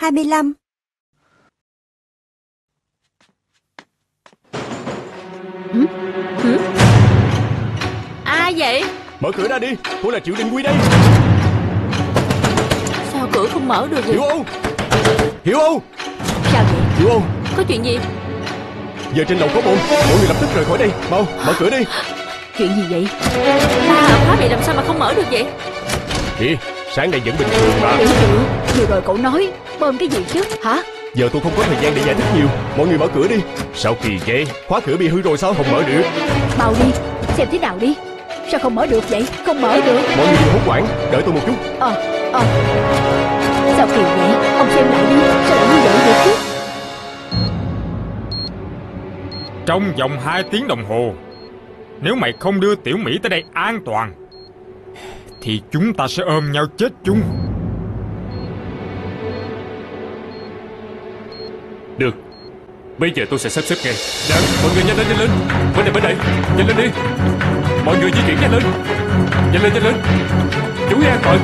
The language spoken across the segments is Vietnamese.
25 Hử? Hử? Ai vậy? Mở cửa ra đi Tôi là Triệu Đình Quy đây. Sao cửa không mở được vậy? Hiểu không? Hiểu không? Sao vậy? Hiểu không? Có chuyện gì? Giờ trên lầu có bom Mọi người lập tức rời khỏi đây. Mau mở cửa đi. Chuyện gì vậy? Ta ở khóa này làm sao mà không mở được vậy? Kìa Sáng nay vẫn bình thường mà. Tiểu triệu Vừa rồi cậu nói Bơm cái gì chứ? Hả? Giờ tôi không có thời gian để giải thích nhiều. Mọi người mở cửa đi. Sao kỳ vậy Khóa cửa bị hư rồi sao không mở được? Mau đi Xem thế nào đi. Sao không mở được vậy? Không mở được. Mọi người đừng hốt quảng Đợi tôi một chút. Ờ Ờ. Sao kỳ vậy? Ông xem lại đi Sao lại như vậy được chứ? Trong vòng 2 tiếng đồng hồ Nếu mày không đưa Tiểu Mỹ tới đây an toàn thì chúng ta sẽ ôm nhau chết chung. Được. Bây giờ tôi sẽ sắp xếp ngay. Dạ Mọi người nhanh lên nhanh lên. Bên này bên này. Nhanh lên đi. Mọi người di chuyển nhanh lên. Nhanh lên nhanh lên. Chú ý an toàn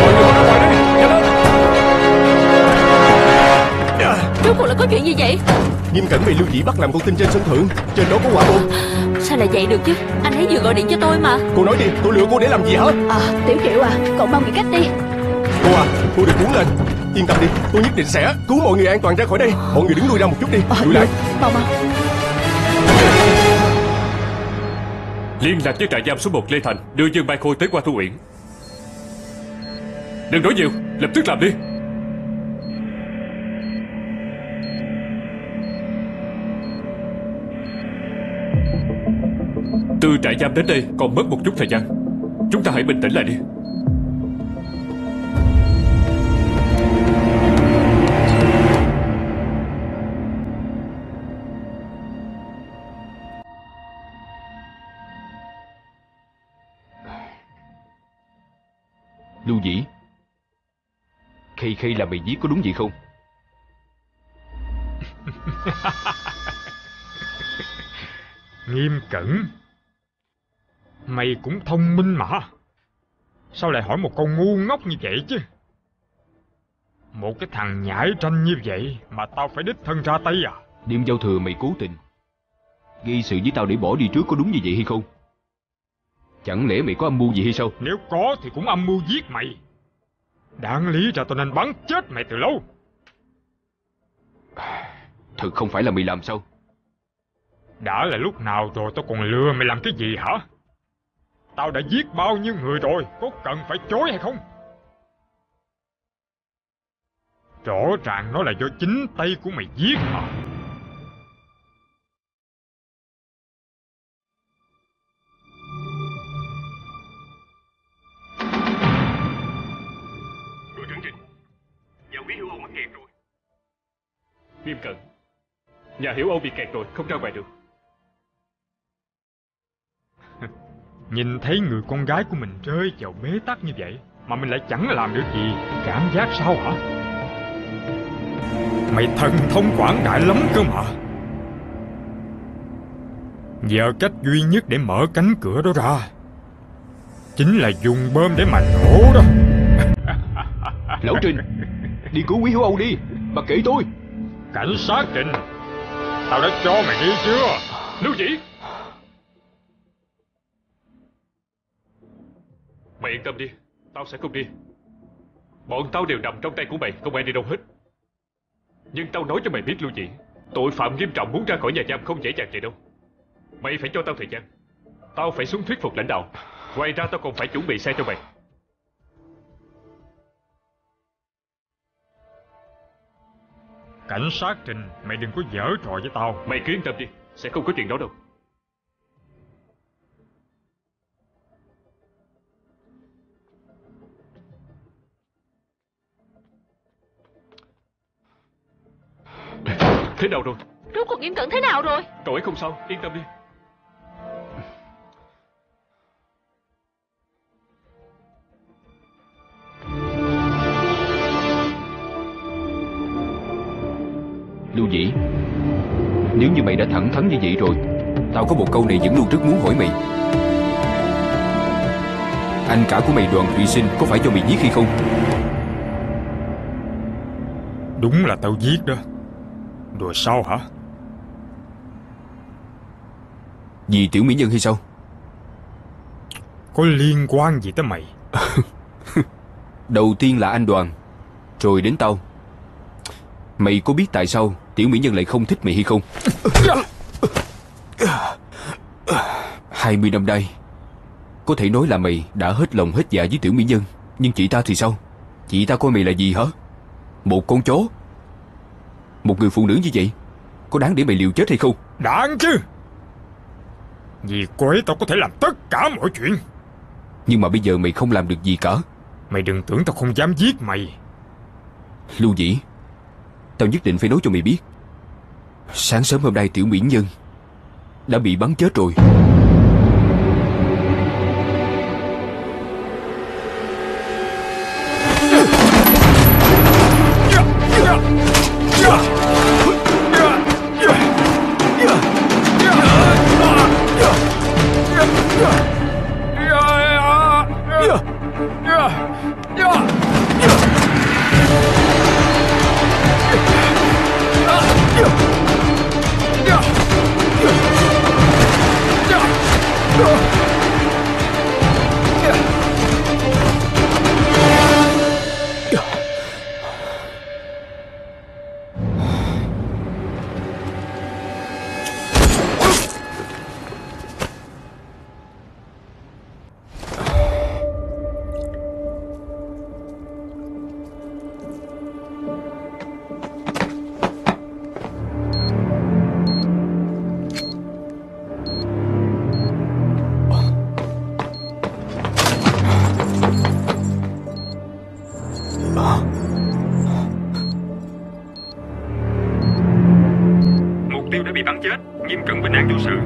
Mọi người ra ngoài đi chuyện gì vậy? Nghiêm cẩn bị Lưu Dĩ bắt làm con tin trên sân thượng. Trên đó có quả bom. Sao lại vậy được chứ? Anh ấy vừa gọi điện cho tôi mà. Cô nói đi Tôi lừa cô để làm gì hả? À Tiểu triệu à Cậu mau nghĩ cách đi. Cô à Cô đừng cuốn lên. Yên tâm đi Tôi nhất định sẽ cứu mọi người an toàn ra khỏi đây. Mọi người đứng lui ra một chút đi Ờ Lùi lại. Mau mau. Liên lạc với trại giam số 1 Lê Thành Đưa Dương Mai Khôi tới qua Thu Uyển. Đừng nói nhiều Lập tức làm đi Từ trại giam đến đây còn mất một chút thời gian. Chúng ta hãy bình tĩnh lại đi. Lưu Dĩ Khi khi là mày giết có đúng vậy không? Nghiêm cẩn Mày cũng thông minh mà. Sao lại hỏi một câu ngu ngốc như vậy chứ? Một cái thằng nhãi tranh như vậy Mà tao phải đích thân ra tay à? Đêm giao thừa mày cố tình Gây sự với tao để bỏ đi trước có đúng như vậy hay không? Chẳng lẽ mày có âm mưu gì hay sao? Nếu có thì cũng âm mưu giết mày. Đáng lý ra tao nên bắn chết mày từ lâu. Thật không phải là mày làm sao? Đã là lúc nào rồi tao còn lừa mày làm cái gì hả Tao đã giết bao nhiêu người rồi Có cần phải chối hay không? Rõ ràng nó là do chính tay của mày giết mà. Đội trưởng Trinh Nhà quý Hiểu Âu mắc kẹt rồi. Nghiêm cẩn. Nhà Hiểu Âu bị kẹt rồi Không ra ngoài được Nhìn thấy người con gái của mình rơi vào bế tắc như vậy Mà mình lại chẳng làm được gì Cảm giác sao hả? Mày thần thông quảng đại lắm cơ mà. Giờ cách duy nhất để mở cánh cửa đó ra Chính là dùng bơm để mà nổ đó. Lão Trình Đi cứu quý Hiếu Âu đi Bà kể tôi. Cảnh sát Trình Tao đã cho mày đi chưa? Lưu Dĩ Mày yên tâm đi. Tao sẽ không đi. Bọn tao đều nằm trong tay của mày Không ai đi đâu hết. Nhưng tao nói cho mày biết Lưu Dĩ Tội phạm nghiêm trọng muốn ra khỏi nhà giam không dễ dàng vậy đâu. Mày phải cho tao thời gian. Tao phải xuống thuyết phục lãnh đạo. Ngoài ra tao còn phải chuẩn bị xe cho mày. Cảnh sát Trình Mày đừng có giở trò với tao. Mày cứ yên tâm đi Sẽ không có chuyện đó đâu Thế nào rồi? Rốt cuộc nghiêm cẩn thế nào rồi? Cậu ấy không sao Yên tâm đi. Lưu Dĩ Nếu như mày đã thẳng thắn như vậy rồi Tao có một câu này vẫn luôn rất muốn hỏi mày. Anh cả của mày đoàn Thụy Sinh Có phải cho mày giết hay không? Đúng là tao giết đó Đùa sao hả? Vì tiểu mỹ nhân hay sao? Có liên quan gì tới mày? Đầu tiên là anh đoàn Rồi đến tao. Mày có biết tại sao tiểu mỹ nhân lại không thích mày hay không? 20 năm nay Có thể nói là mày đã hết lòng hết dạ với tiểu mỹ nhân Nhưng chị ta thì sao? Chị ta coi mày là gì hả? Một con chó Một người phụ nữ như vậy Có đáng để mày liều chết hay không? Đáng chứ. Vì cô ấy tao có thể làm tất cả mọi chuyện. Nhưng mà bây giờ mày không làm được gì cả. Mày đừng tưởng tao không dám giết mày. Lưu dĩ Tao nhất định phải nói cho mày biết. Sáng sớm hôm nay tiểu mỹ nhân Đã bị bắn chết rồi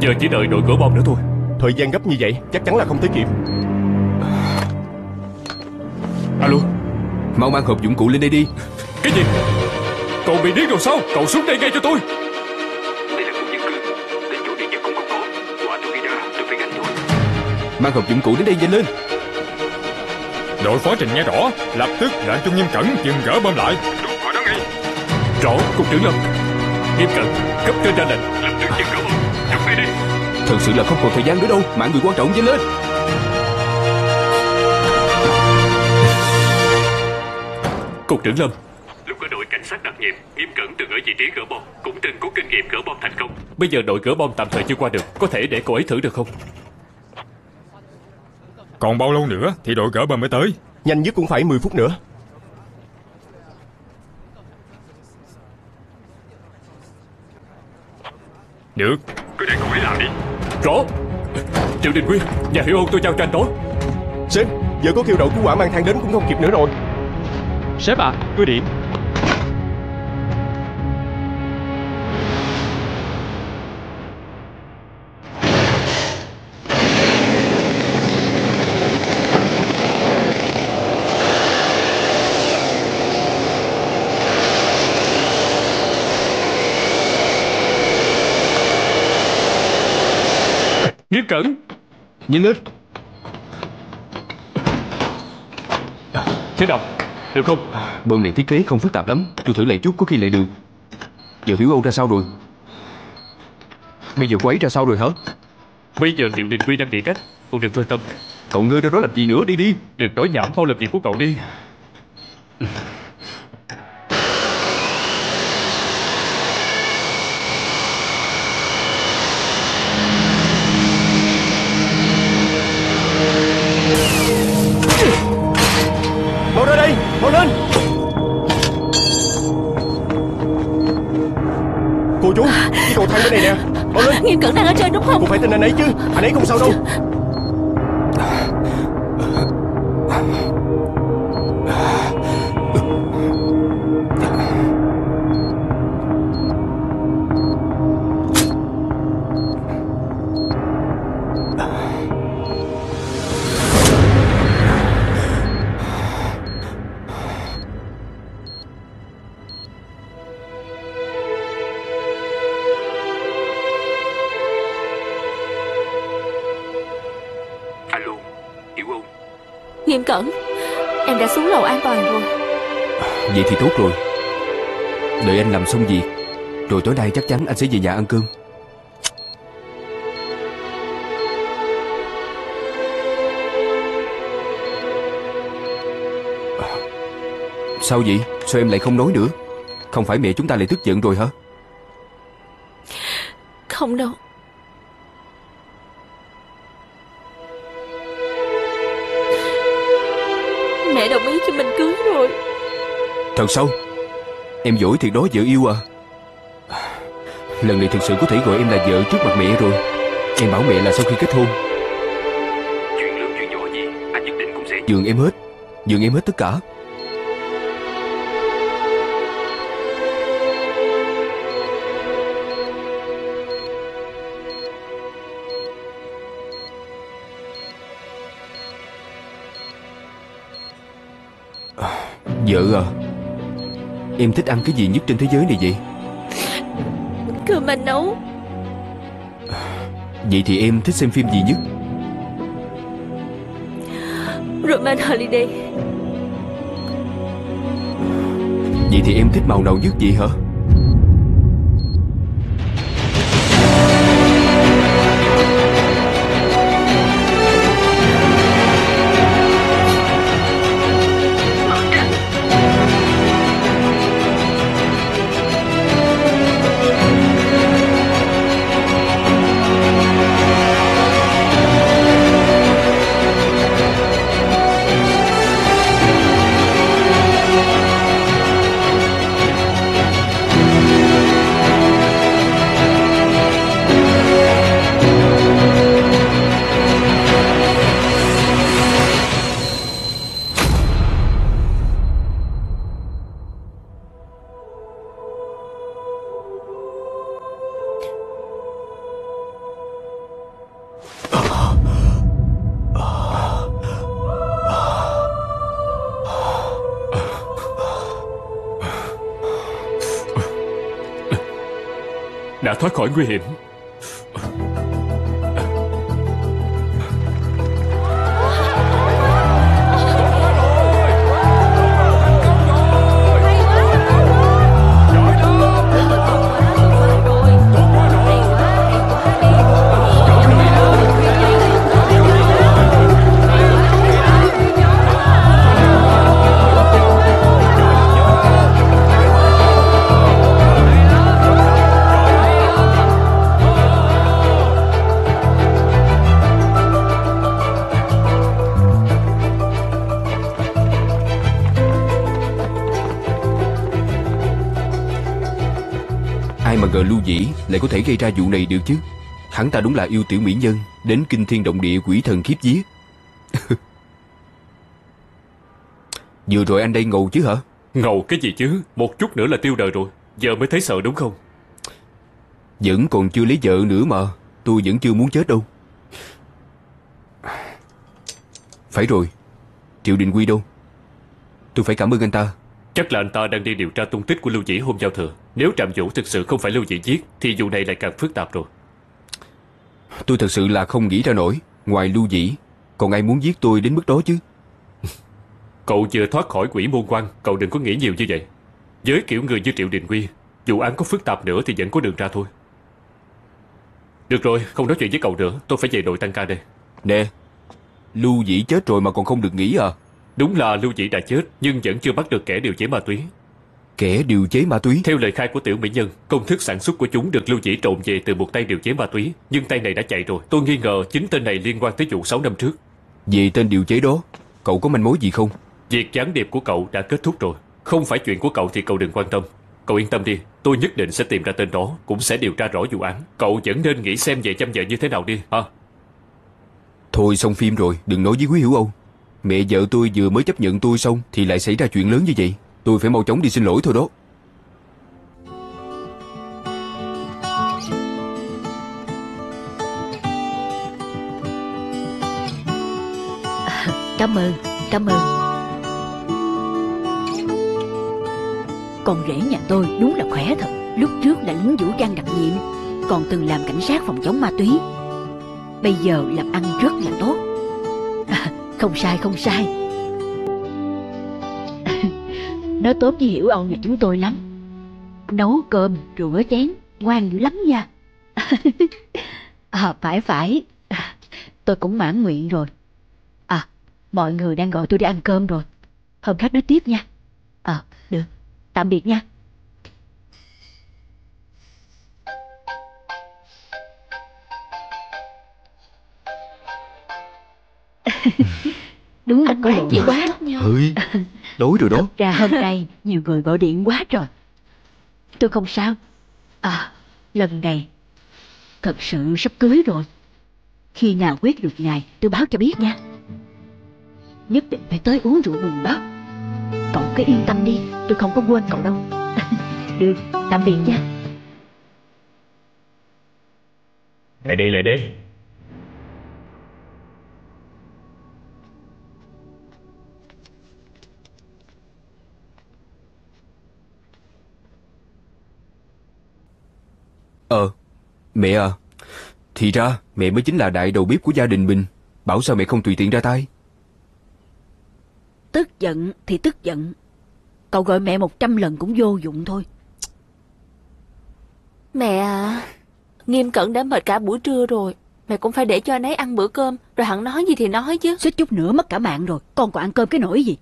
Giờ chỉ đợi đội gỡ bom nữa thôi. Thời gian gấp như vậy chắc chắn là không tới kịp. Alo? Mau mang hộp dụng cụ lên đây đi. Cái gì? Cậu bị điên rồi sao? Cậu xuống đây ngay cho tôi. Đây là khu dân cư. Đến chỗ này nhất cũng không có. Quả tôi nghĩ ra tôi phải gánh thôi Mang hộp dụng cụ đến đây nhanh lên. Đội phó trình nghe rõ Lập tức lệnh cho nghiêm cẩn dừng gỡ bom lại. Đúng đó ngay. Rõ cục trưởng Lâm. Nghiêm cẩn Cấp trên ra lệnh. Lập tức dừng gỡ bom Chụp ngay đi Thật sự là không còn thời gian nữa đâu Mạng người quan trọng nhanh lên. Cục trưởng Lâm. Lúc ở đội cảnh sát đặc nhiệm, nghiêm cẩn từng ở vị trí gỡ bom, cũng từng có kinh nghiệm gỡ bom thành công. Bây giờ đội gỡ bom tạm thời chưa qua được Có thể để cô ấy thử được không? Còn bao lâu nữa thì đội gỡ bom mới tới? Nhanh nhất cũng phải 10 phút nữa. Được Cứ để cậu ấy làm đi. Rõ Triệu Đình Quy Nhà hiệu ôn tôi giao cho anh đó Sếp Giờ có kêu đội cứu hỏa mang thang đến cũng không kịp nữa rồi. Sếp à, cứ điểm Nghiêm cẩn. Nhanh lên Thế nào Được không? Bơm này thiết kế không phức tạp lắm. Tôi thử lại chút có khi lại được. Giờ hiểu Âu ra sao rồi? Bây giờ cô ấy ra sao rồi hả? Bây giờ Triệu Đình Quy đang bị cách Cô đừng quan tâm. Cậu ngơ ra đó làm gì nữa? Đi đi. Đừng nói nhảm mau làm việc của cậu đi này nè. Mau lên Nghiêm cẩn đang ở trên đúng không? Cô phải tin anh ấy chứ. Anh ấy không sao đâu Em đã xuống lầu an toàn rồi Vậy thì tốt rồi Đợi anh làm xong việc Rồi tối nay chắc chắn anh sẽ về nhà ăn cơm Sao vậy? Sao em lại không nói nữa? Không phải mẹ chúng ta lại tức giận rồi hả? Không đâu Thật sao? Em giỏi thiệt đó vợ yêu à. Lần này thực sự có thể gọi em là vợ trước mặt mẹ rồi. Em bảo mẹ là sau khi kết hôn. Chuyện lớn chuyện nhỏ gì? Anh nhất định cũng sẽ Dường em hết. Dường em hết tất cả. Vợ à Em thích ăn cái gì nhất trên thế giới này vậy? Cơm anh nấu. Vậy thì em thích xem phim gì nhất? Roman Holiday. Vậy thì em thích màu nào nhất vậy hả thoát khỏi nguy hiểm lại có thể gây ra vụ này được chứ? Hắn ta đúng là yêu tiểu mỹ nhân Đến kinh thiên động địa quỷ thần khiếp vía. Vừa rồi anh đây ngầu chứ hả? Ngầu cái gì chứ? Một chút nữa là tiêu đời rồi Giờ mới thấy sợ đúng không? Vẫn còn chưa lấy vợ nữa mà Tôi vẫn chưa muốn chết đâu. Phải rồi Triệu Đình Quy đâu? Tôi phải cảm ơn anh ta Chắc là anh ta đang đi điều tra tung tích của Lưu Dĩ hôm giao thừa. Nếu Trạm Vũ thực sự không phải Lưu Dĩ giết Thì vụ này lại càng phức tạp rồi. Tôi thật sự là không nghĩ ra nổi. Ngoài Lưu Dĩ Còn ai muốn giết tôi đến mức đó chứ? Cậu vừa thoát khỏi quỷ môn quan Cậu đừng có nghĩ nhiều như vậy. Với kiểu người như Triệu Đình Quy Vụ án có phức tạp nữa thì vẫn có đường ra thôi. Được rồi, không nói chuyện với cậu nữa. Tôi phải về đội tăng ca đây. Nè Lưu Dĩ chết rồi mà còn không được nghỉ à Đúng là Lưu Dĩ đã chết Nhưng vẫn chưa bắt được kẻ điều chế ma túy. Kẻ điều chế ma túy? Theo lời khai của tiểu mỹ nhân Công thức sản xuất của chúng được Lưu Dĩ trộn về từ một tay điều chế ma túy Nhưng tay này đã chạy rồi. Tôi nghi ngờ chính tên này liên quan tới vụ 6 năm trước. Về tên điều chế đó Cậu có manh mối gì không? Việc gián điệp của cậu đã kết thúc rồi. Không phải chuyện của cậu thì cậu đừng quan tâm. Cậu yên tâm đi Tôi nhất định sẽ tìm ra tên đó Cũng sẽ điều tra rõ vụ án. Cậu vẫn nên nghĩ xem về chăm vợ như thế nào đi. Ha Thôi xong phim rồi Đừng nói với Quý Hiểu Âu Mẹ vợ tôi vừa mới chấp nhận tôi xong Thì lại xảy ra chuyện lớn như vậy. Tôi phải mau chóng đi xin lỗi thôi đó. Cảm ơn, cảm ơn. Con rể nhà tôi đúng là khỏe thật. Lúc trước là lính vũ trang đặc nhiệm Còn từng làm cảnh sát phòng chống ma túy. Bây giờ làm ăn rất là tốt. Không sai, không sai Nó tốt với Hiểu ông nhà chúng tôi lắm Nấu cơm, rửa chén, ngoan dữ lắm nha. à, phải phải, tôi cũng mãn nguyện rồi. À, mọi người đang gọi tôi đi ăn cơm rồi. Hôm khác nói tiếp nha. À, được, tạm biệt nha. Đúng là có lỗi chị quá. Ơi, lỗi rồi đó. Thật ra hôm nay nhiều người gọi điện quá rồi. Tôi không sao. À, lần này thật sự sắp cưới rồi. Khi nào quyết được ngày tôi báo cho biết nha. Nhất định phải tới uống rượu mừng đó. Cậu cứ yên tâm đi, tôi không có quên cậu đâu. được, tạm biệt nha. Lại đây, lại đây. Ờ, mẹ à, thì ra mẹ mới chính là đại đầu bếp của gia đình mình. Bảo sao mẹ không tùy tiện ra tay. Tức giận thì tức giận. Cậu gọi mẹ một trăm lần cũng vô dụng thôi. Mẹ à, nghiêm cẩn đã mệt cả buổi trưa rồi. Mẹ cũng phải để cho anh ấy ăn bữa cơm, rồi hẳn nói gì thì nói chứ. Suýt chút nữa mất cả mạng rồi, con còn ăn cơm cái nỗi gì?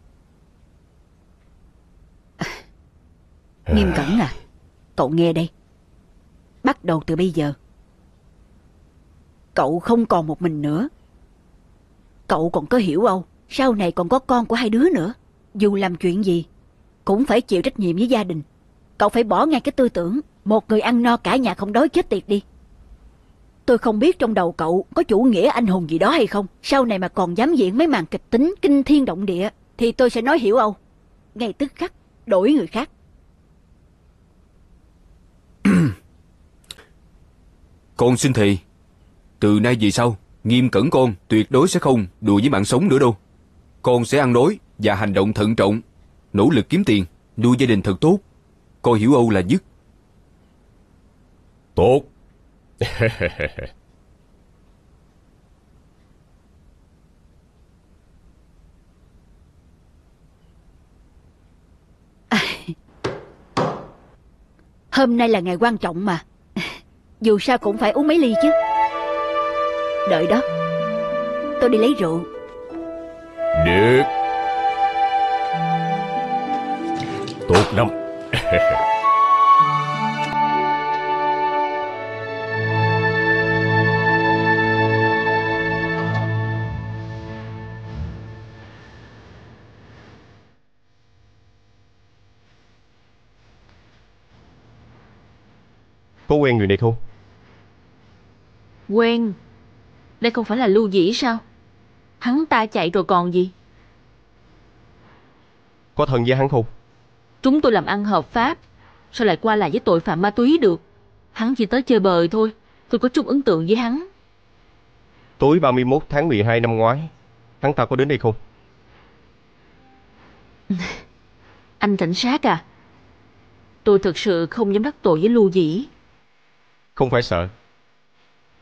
Nghiêm cẩn à, cậu nghe đây. Bắt đầu từ bây giờ, cậu không còn một mình nữa. Cậu còn có hiểu không? Sau này còn có con của hai đứa nữa. Dù làm chuyện gì, cũng phải chịu trách nhiệm với gia đình. Cậu phải bỏ ngay cái tư tưởng, một người ăn no cả nhà không đói chết tiệt đi. Tôi không biết trong đầu cậu có chủ nghĩa anh hùng gì đó hay không. Sau này mà còn dám diễn mấy màn kịch tính kinh thiên động địa, thì tôi sẽ nói hiểu không? Ngay tức khắc, đổi người khác. Con xin thề, từ nay về sau, nghiêm cẩn con tuyệt đối sẽ không đùa với mạng sống nữa đâu. Con sẽ ăn nói và hành động thận trọng, nỗ lực kiếm tiền, nuôi gia đình thật tốt. Coi hiểu Âu là dứt. Tốt. Hôm nay là ngày quan trọng mà. Dù sao cũng phải uống mấy ly chứ. Đợi đó. Tôi đi lấy rượu. Được. Tốt lắm. Có quen người này không? Quen. Đây không phải là lưu dĩ sao? Hắn ta chạy rồi còn gì? Có thân với hắn không? Chúng tôi làm ăn hợp pháp Sao lại qua lại với tội phạm ma túy được? Hắn chỉ tới chơi bời thôi Tôi có chút ấn tượng với hắn. Tối 31 tháng 12 năm ngoái Hắn ta có đến đây không? Anh cảnh sát à Tôi thực sự không dám đắc tội với lưu dĩ. Không phải sợ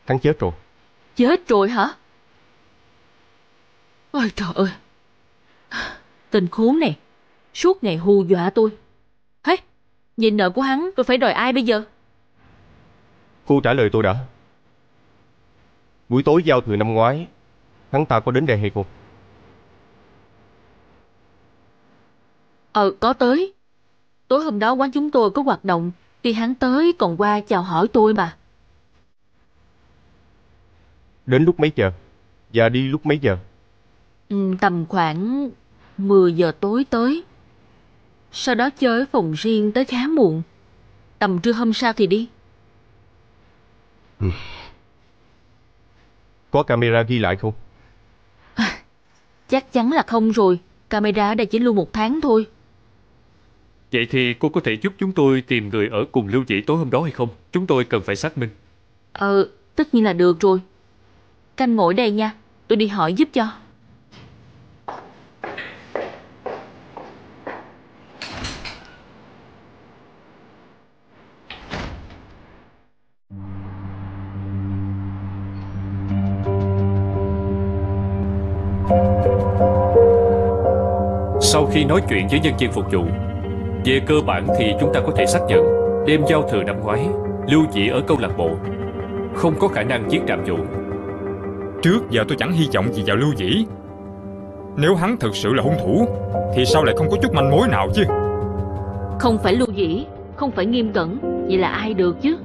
Hắn chết rồi. Chết rồi hả? Ôi trời ơi. Tình khốn này Suốt ngày hù dọa tôi. Hế Nhìn nợ của hắn tôi phải đòi ai bây giờ? Cô trả lời tôi đã. Buổi tối giao thừa năm ngoái Hắn ta có đến đây hay không? Ờ có tới. Tối hôm đó quán chúng tôi có hoạt động Khi hắn tới còn qua chào hỏi tôi mà Đến lúc mấy giờ? Và đi lúc mấy giờ? ừ, Tầm khoảng 10 giờ tối tới Sau đó chơi phòng riêng tới khá muộn Tầm trưa hôm sau thì đi Có camera ghi lại không? Chắc chắn là không rồi Camera ở đây chỉ lưu một tháng thôi Vậy thì cô có thể giúp chúng tôi tìm người ở cùng Lưu Chỉ tối hôm đó hay không? Chúng tôi cần phải xác minh. Ờ tất nhiên là được rồi Canh ngồi đây nha. Tôi đi hỏi giúp cho. Sau khi nói chuyện với nhân viên phục vụ, về cơ bản thì chúng ta có thể xác nhận Đêm giao thừa năm ngoái Lưu chỉ ở câu lạc bộ Không có khả năng giết trạm chủ Trước giờ tôi chẳng hy vọng gì vào Lưu Dĩ. Nếu hắn thực sự là hung thủ Thì sao lại không có chút manh mối nào chứ? Không phải lưu dĩ, không phải nghiêm cẩn, vậy là ai được chứ?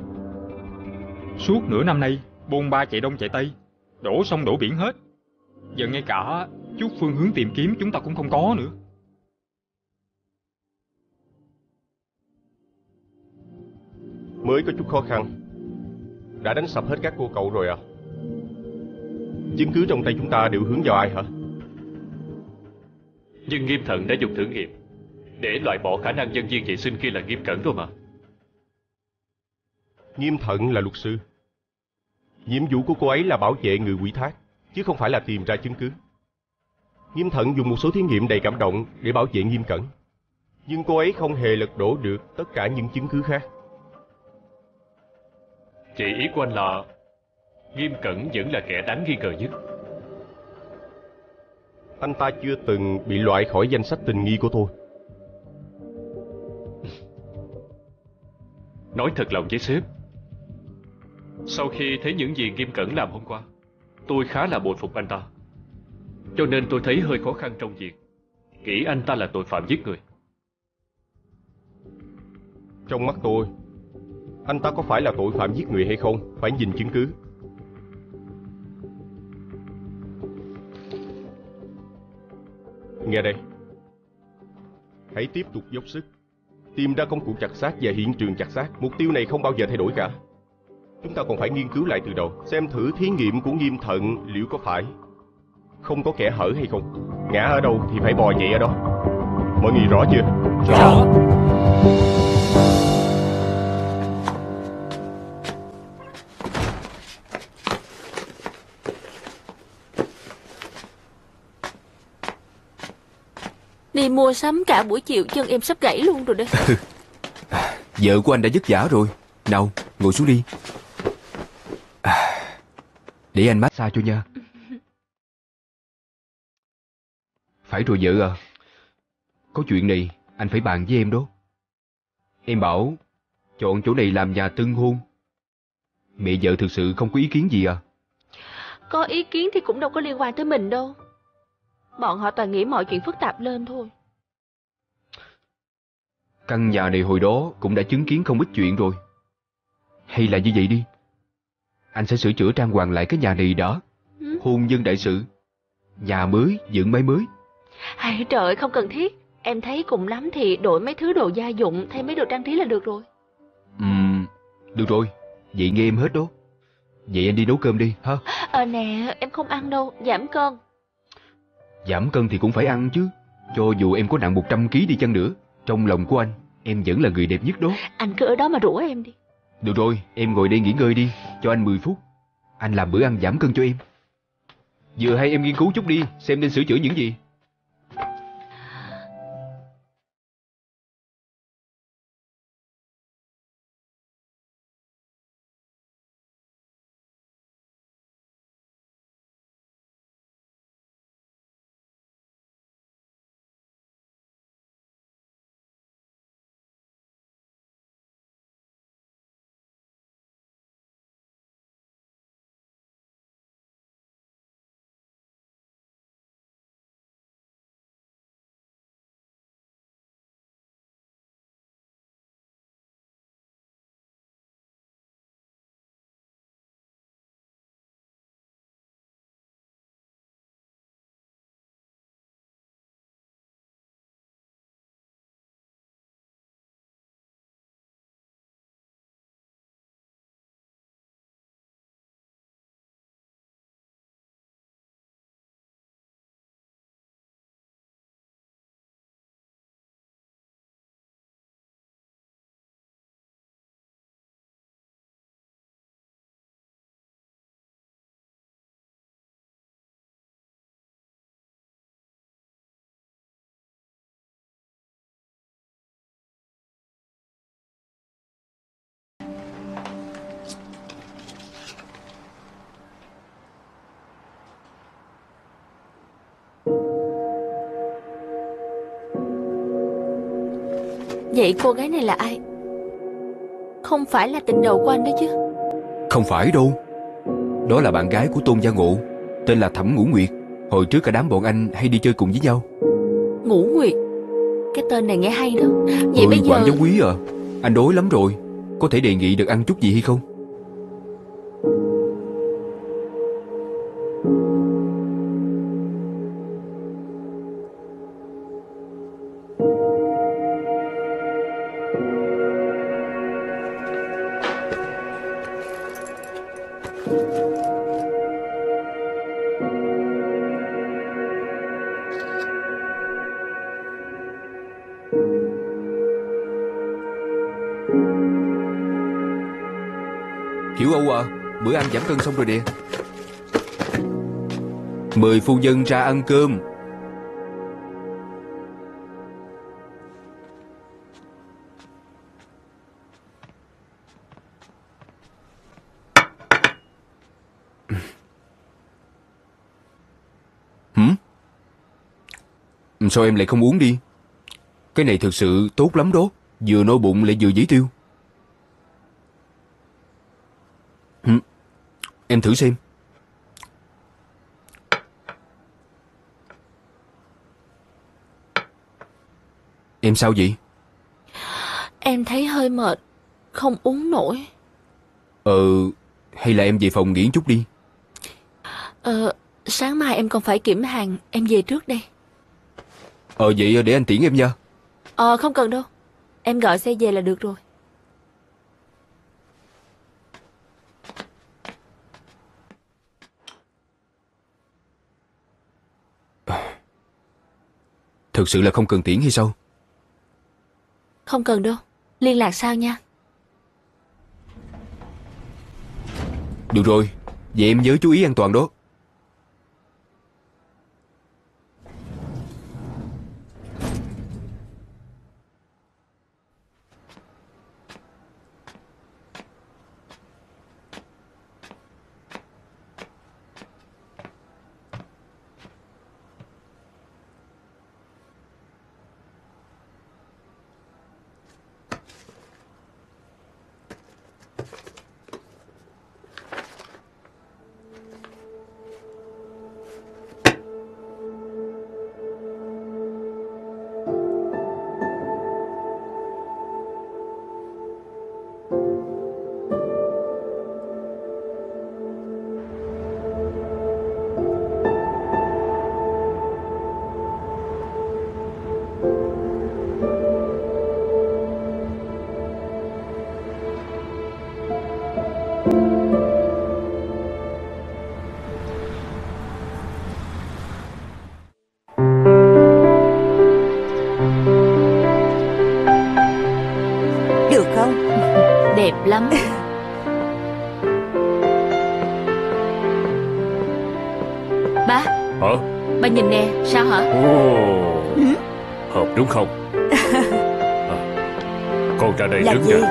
Suốt nửa năm nay Bôn ba chạy đông chạy tây Đổ sông đổ biển hết. Giờ ngay cả chút phương hướng tìm kiếm chúng ta cũng không có nữa. Mới có chút khó khăn. Đã đánh sập hết các cô cậu rồi à Chứng cứ trong tay chúng ta đều hướng vào ai hả? Nhưng nghiêm thận đã dùng thử nghiệm Để loại bỏ khả năng nhân viên vệ sinh kia là nghiêm cẩn rồi mà Nghiêm thận là luật sư. Nhiệm vụ của cô ấy là bảo vệ người quỷ thác Chứ không phải là tìm ra chứng cứ. Nghiêm thận dùng một số thí nghiệm đầy cảm động Để bảo vệ nghiêm cẩn. Nhưng cô ấy không hề lật đổ được Tất cả những chứng cứ khác. Chị ý của anh là Nghiêm cẩn vẫn là kẻ đáng nghi ngờ nhất. Anh ta chưa từng bị loại khỏi danh sách tình nghi của tôi. Nói thật lòng với sếp Sau khi thấy những gì Nghiêm Cẩn làm hôm qua Tôi khá là bội phục anh ta. Cho nên tôi thấy hơi khó khăn trong việc Nghĩ anh ta là tội phạm giết người. Trong mắt tôi Anh ta có phải là tội phạm giết người hay không? Phải nhìn chứng cứ Nghe đây. Hãy tiếp tục dốc sức. Tìm ra công cụ chặt xác và hiện trường chặt xác. Mục tiêu này không bao giờ thay đổi cả. Chúng ta còn phải nghiên cứu lại từ đầu, Xem thử thí nghiệm của nghiêm thận liệu có phải Không có kẻ hở hay không. Ngã ở đâu thì phải bò dậy ở đó. Mọi người rõ chưa? Rõ. Đi mua sắm cả buổi chiều chân em sắp gãy luôn rồi đấy. Vợ của anh đã vất vả rồi. Nào ngồi xuống đi. Để anh massage cho nha. Phải rồi vợ à. Có chuyện này anh phải bàn với em đó. Em bảo Chọn chỗ này làm nhà tân hôn. Mẹ vợ thực sự không có ý kiến gì à? Có ý kiến thì cũng đâu có liên quan tới mình đâu. Bọn họ toàn nghĩ mọi chuyện phức tạp lên thôi Căn nhà này hồi đó cũng đã chứng kiến không ít chuyện rồi. Hay là như vậy đi. Anh sẽ sửa chữa trang hoàng lại cái nhà này đã. Ừ. Hôn nhân đại sự. Nhà mới, dựng máy mới. Hay trời không cần thiết. Em thấy cùng lắm thì đổi mấy thứ đồ gia dụng Thay mấy đồ trang trí là được rồi. Ừm, được rồi. Vậy nghe em hết đó. Vậy anh đi nấu cơm đi ha. Ờ nè em không ăn đâu. Giảm cân. Giảm cân thì cũng phải ăn chứ. Cho dù em có nặng 100kg đi chăng nữa Trong lòng của anh Em vẫn là người đẹp nhất đó. Anh cứ ở đó mà rủ em đi. Được rồi em ngồi đây nghỉ ngơi đi Cho anh 10 phút. Anh làm bữa ăn giảm cân cho em. Vừa hay em nghiên cứu chút đi Xem nên sửa chữa những gì Vậy cô gái này là ai? Không phải là tình đầu của anh đó chứ. Không phải đâu. Đó là bạn gái của Tôn Gia Ngộ Tên là Thẩm Ngũ Nguyệt. Hồi trước cả đám bọn anh hay đi chơi cùng với nhau. Ngũ Nguyệt? Cái tên này nghe hay đó. Vậy Ôi bây giờ quản giáo quý à. Anh đói lắm rồi. Có thể đề nghị được ăn chút gì hay không cơm xong rồi đi. Mời phu nhân ra ăn cơm. Sao em lại không uống đi? Cái này thực sự tốt lắm đó. Vừa no bụng lại vừa dễ tiêu. Em thử xem. Em sao vậy? Em thấy hơi mệt Không uống nổi. Ờ Hay là em về phòng nghỉ chút đi. Ờ Sáng mai em còn phải kiểm hàng Em về trước đây. Ờ vậy để anh tiễn em nha. Ờ không cần đâu. Em gọi xe về là được rồi Thực sự là không cần tiễn hay sao? Không cần đâu. Liên lạc sau nha. Được rồi. Vậy em nhớ chú ý an toàn đó đây Là đứng gì? nha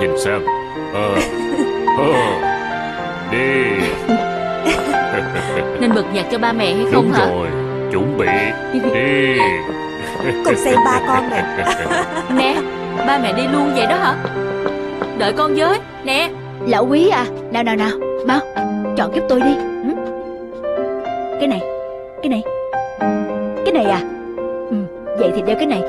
Nhìn xem. Ờ, ờ, Đi. Nên bật nhạc cho ba mẹ hay không Đúng hả? rồi. Chuẩn bị. Đi. Con xem ba con nè. Nè Ba mẹ đi luôn vậy đó hả? Đợi con với. Nè. Lão quý à. Nào nào nào. Mau Chọn giúp tôi đi. Ừ? Cái này Cái này. Cái này à? Ừ, Vậy thì đeo cái này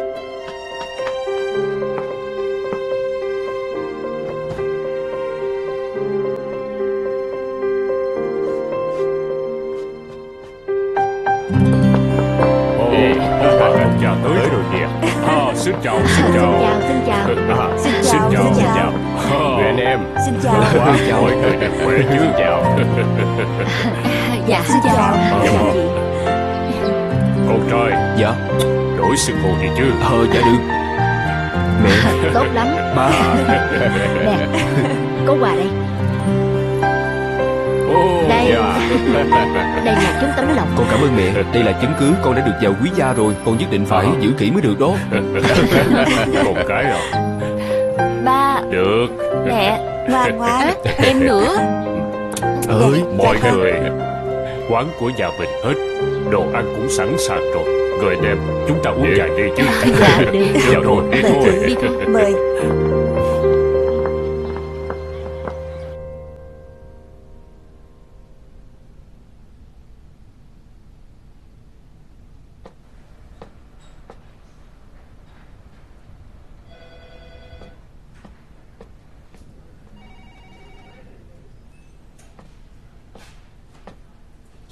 xưng hô đi chứ. Ờ dạ được. Mẹ. Tốt lắm. Ba. Nè Có quà đây. Ồ, Đây. dạ. Đây là chúng tấm lòng. Con cảm ơn mẹ. Đây là chứng cứ con đã được vào quý gia rồi. Con nhất định phải Ờ. giữ kỹ mới được đó. Con cái à. Ba. Được. Mẹ Ngoan ngoan Em nữa. Ơi. Mọi Dạ. Không. người Quán của nhà mình hết. Đồ ăn cũng sẵn sàng rồi. Người em Chúng ta uống vài ly chứ. Dạ đi đi Mời thôi. Chị Đi thôi. Mời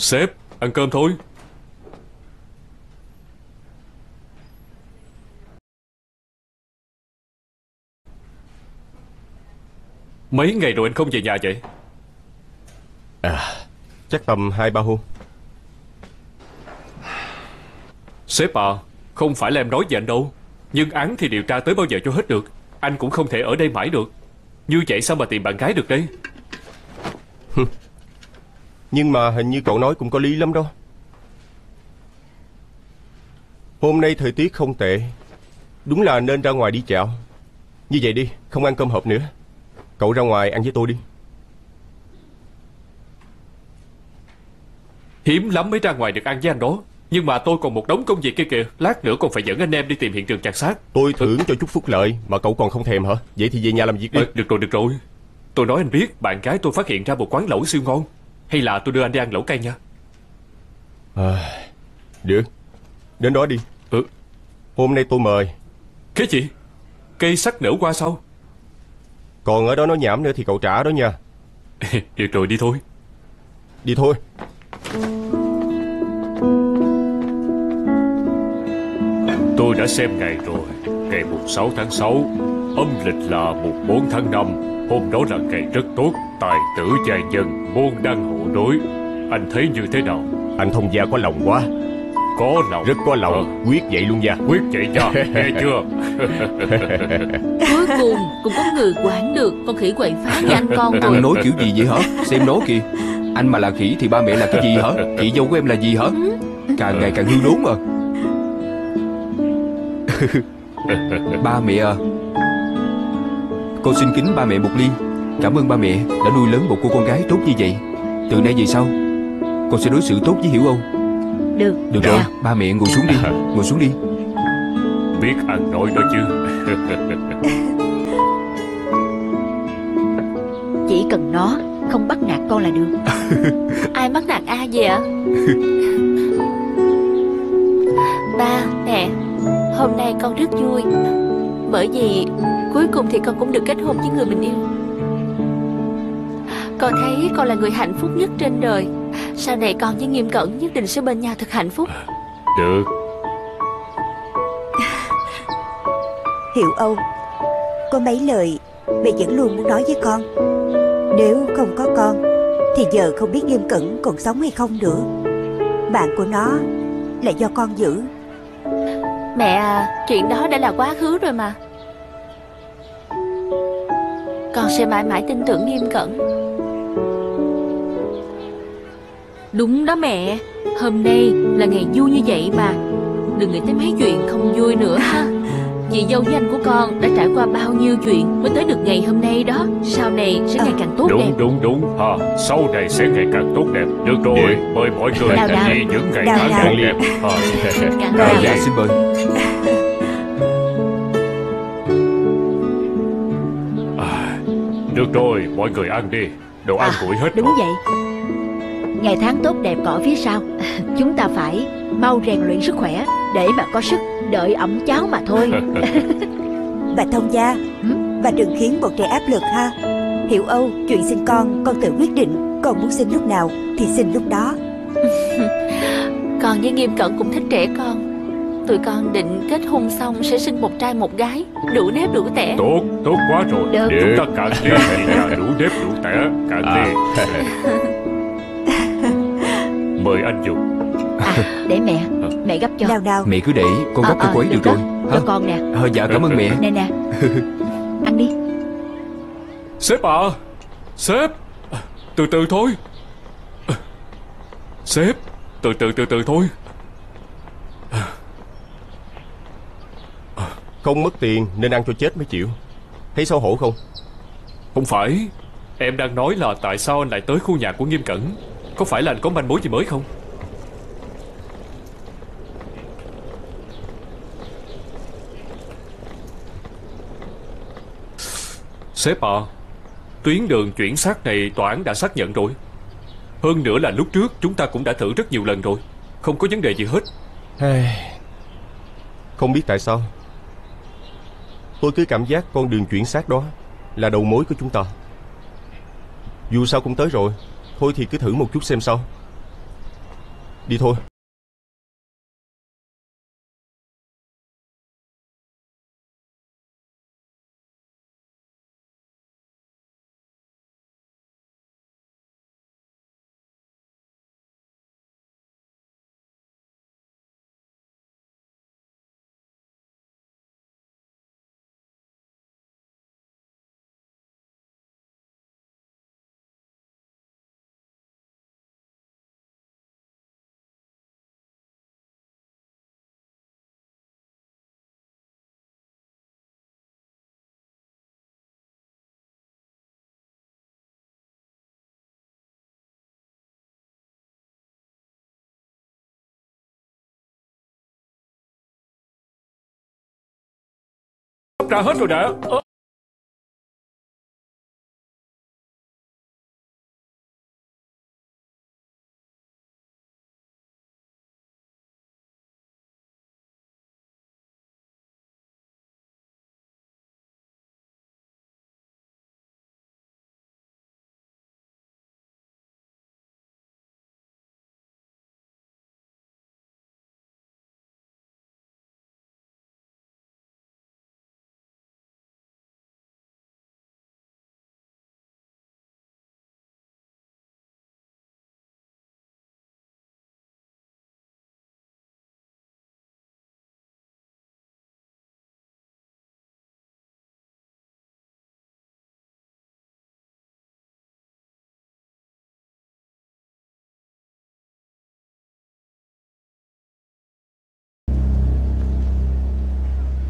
Sếp, ăn cơm thôi. Mấy ngày rồi anh không về nhà vậy? À, chắc tầm hai ba hôm. Sếp à, không phải là em nói với anh đâu. Nhưng án thì điều tra tới bao giờ cho hết được. Anh cũng không thể ở đây mãi được. Như vậy sao mà tìm bạn gái được đây? Nhưng mà hình như cậu nói cũng có lý lắm đó. Hôm nay thời tiết không tệ. Đúng là nên ra ngoài đi dạo. Như vậy đi, không ăn cơm hộp nữa. Cậu ra ngoài ăn với tôi đi. Hiếm lắm mới ra ngoài được ăn với anh đó. Nhưng mà tôi còn một đống công việc kia kìa. Lát nữa còn phải dẫn anh em đi tìm hiện trường chặt xác. Tôi thưởng cho chút phúc lợi mà cậu còn không thèm hả? Vậy thì về nhà làm việc đi. Ờ, được rồi, được rồi. Tôi nói anh biết, bạn gái tôi phát hiện ra một quán lẩu siêu ngon. Hay là tôi đưa anh đi ăn lẩu cay nha. À, được. Đến đó đi. Ừ. Hôm nay tôi mời. Cái gì? Cây sắc nở qua sao? Còn ở đó nói nhảm nữa thì cậu trả đó nha. được rồi, đi thôi. Đi thôi. Tôi đã xem ngày rồi Ngày mùng 6 tháng 6 Âm lịch là mùng 4 tháng 5 Hôm đó là ngày rất tốt Tài tử giai nhân Môn đăng hộ đối Anh thấy như thế nào? Anh thông gia có lòng quá. Có lòng. Rất có lòng. Quyết vậy luôn nha. Quyết vậy nha. Nghe chưa? Cuối cùng cũng có người quản được. Con khỉ quậy phá như anh con rồi. Ăn nói kiểu gì vậy hả? Xem nó kìa. Anh mà là khỉ thì ba mẹ là cái gì hả? Chị dâu của em là gì hả? Càng ngày càng hư đốn à. Ba mẹ à Con xin kính ba mẹ một ly. Cảm ơn ba mẹ đã nuôi lớn một cô con gái tốt như vậy. Từ nay về sau Con sẽ đối xử tốt với Hiểu không Được. Được Dạ. rồi Ba mẹ ngồi xuống đi Ngồi xuống đi. Biết ăn nói đó chứ. Chỉ cần nó không bắt nạt con là được. Ai bắt nạt A vậy ạ? Ba, nè, hôm nay con rất vui. Bởi vì cuối cùng thì con cũng được kết hôn với người mình yêu. Con thấy con là người hạnh phúc nhất trên đời. Sau này con với Nghiêm Cẩn nhất định sẽ bên nhau thật hạnh phúc. Được. Hiểu Âu Có mấy lời mẹ vẫn luôn muốn nói với con. Nếu không có con Thì giờ không biết Nghiêm Cẩn còn sống hay không nữa. Bạn của nó Là do con giữ. Mẹ à, chuyện đó đã là quá khứ rồi mà Con sẽ mãi mãi tin tưởng Nghiêm Cẩn. Đúng đó mẹ Hôm nay là ngày vui như vậy mà. Đừng nghĩ tới mấy chuyện không vui nữa ha. Chị dâu với anh của con đã trải qua bao nhiêu chuyện Mới tới được ngày hôm nay đó. Sau này sẽ ngày càng tốt đẹp. Đúng đúng đúng ha. Sau này sẽ ngày càng tốt đẹp. Được rồi Mời mọi người Đào đào. đi những ngày Đào tháng đào. tốt đẹp. Cạn à, đào. Dạ xin mời Được rồi Mọi người ăn đi. Đồ ăn À, nguội hết Đúng rồi. vậy. Ngày tháng tốt đẹp còn ở phía sau. Chúng ta phải mau rèn luyện sức khỏe Để mà có sức đợi ẩm cháo mà thôi. Bà thông gia Bà đừng khiến bọn trẻ áp lực ha. Hiểu Âu Chuyện sinh con con tự quyết định Con muốn sinh lúc nào thì sinh lúc đó. Con với Nghiêm Cẩn cũng thích trẻ con Tụi con định kết hôn xong sẽ sinh một trai một gái. Đủ nếp đủ tẻ. Tốt, tốt quá rồi. Được. Chúng ta ly thì nhà đủ nếp đủ tẻ Cạn ly Mời anh dùng À để mẹ. Mẹ gấp cho. Nào nào Mẹ cứ để con gấp cho ờ, quấy được rồi Cho Hả? con nè. Ờ, Dạ cảm ơn mẹ. Nè nè. Ăn đi. Sếp à Sếp. Từ từ thôi. Sếp Từ từ từ từ thôi Không mất tiền nên ăn cho chết mới chịu. Thấy xấu hổ không? Không phải. Em đang nói là tại sao anh lại tới khu nhà của Nghiêm Cẩn? Có phải là anh có manh mối gì mới không? Sếp à Tuyến đường chuyển xác này tòa án đã xác nhận rồi. Hơn nữa là lúc trước chúng ta cũng đã thử rất nhiều lần rồi. Không có vấn đề gì hết. Không biết tại sao Tôi cứ cảm giác con đường chuyển xác đó Là đầu mối của chúng ta. Dù sao cũng tới rồi, Thôi thì cứ thử một chút xem sao. Đi thôi. Trả hết rồi đã Ơ.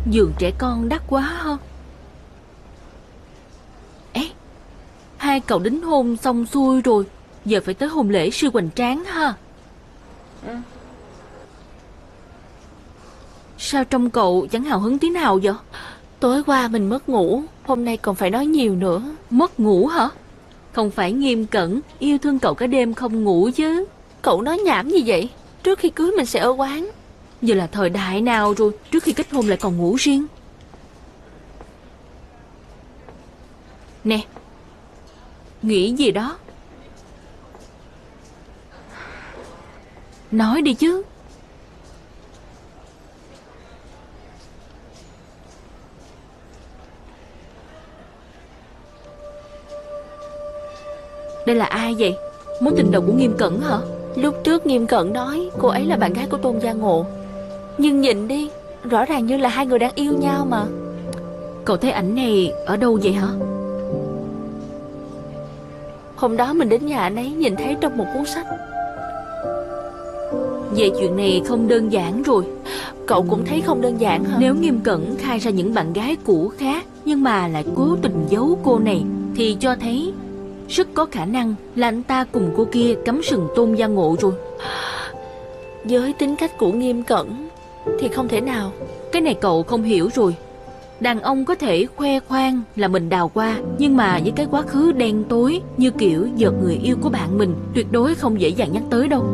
Giường trẻ con đắt quá ha. Ê Hai cậu đính hôn xong xuôi rồi Giờ phải tới hôn lễ sư hoành tráng ha. Sao trong cậu chẳng hào hứng tí nào vậy? Tối qua mình mất ngủ Hôm nay còn phải nói nhiều nữa. Mất ngủ hả? Không phải nghiêm cẩn Yêu thương cậu cả đêm không ngủ chứ. Cậu nói nhảm gì vậy? Trước khi cưới mình sẽ ở quán Giờ là thời đại nào rồi, Trước khi kết hôn lại còn ngủ riêng? Nè, Nghĩ gì đó? Nói đi chứ. Đây là ai vậy? Mối tình đầu của Nghiêm Cẩn hả? Lúc trước Nghiêm cẩn nói cô ấy là bạn gái của Tôn Gia Ngộ. Nhưng nhìn đi Rõ ràng như là hai người đang yêu nhau mà. Cậu thấy ảnh này ở đâu vậy hả? Hôm đó mình đến nhà anh ấy nhìn thấy trong một cuốn sách. Vậy chuyện này không đơn giản rồi. Cậu cũng thấy không đơn giản hả? Nếu nghiêm cẩn khai ra những bạn gái cũ khác Nhưng mà lại cố tình giấu cô này Thì cho thấy rất có khả năng là anh ta cùng cô kia cắm sừng tôn gia ngộ rồi. Với tính cách của nghiêm cẩn thì không thể nào. Cái này cậu không hiểu rồi. Đàn ông có thể khoe khoang là mình đào qua, Nhưng mà với cái quá khứ đen tối Như kiểu giật người yêu của bạn mình, Tuyệt đối không dễ dàng nhắc tới đâu.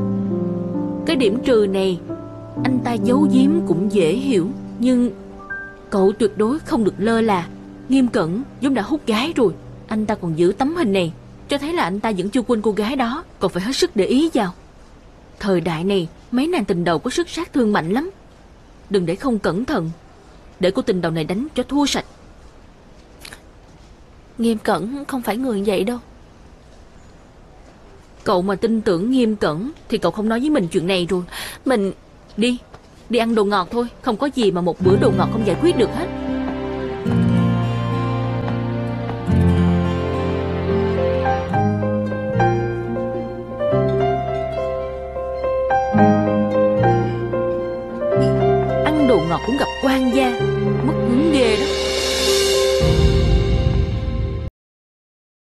Cái điểm trừ này, Anh ta giấu giếm cũng dễ hiểu, Nhưng Cậu tuyệt đối không được lơ là. Nghiêm cẩn giống đã hút gái rồi. Anh ta còn giữ tấm hình này. Cho thấy là anh ta vẫn chưa quên cô gái đó Còn phải hết sức để ý vào. Thời đại này, mấy nàng tình đầu có sức sát thương mạnh lắm. Đừng để không cẩn thận. Để cô tình đầu này đánh cho thua sạch. Nghiêm cẩn không phải người vậy đâu. Cậu mà tin tưởng nghiêm cẩn Thì cậu không nói với mình chuyện này rồi. Mình, đi Đi ăn đồ ngọt thôi. Không có gì mà một bữa đồ ngọt không giải quyết được hết. Ngọt cũng gặp quan gia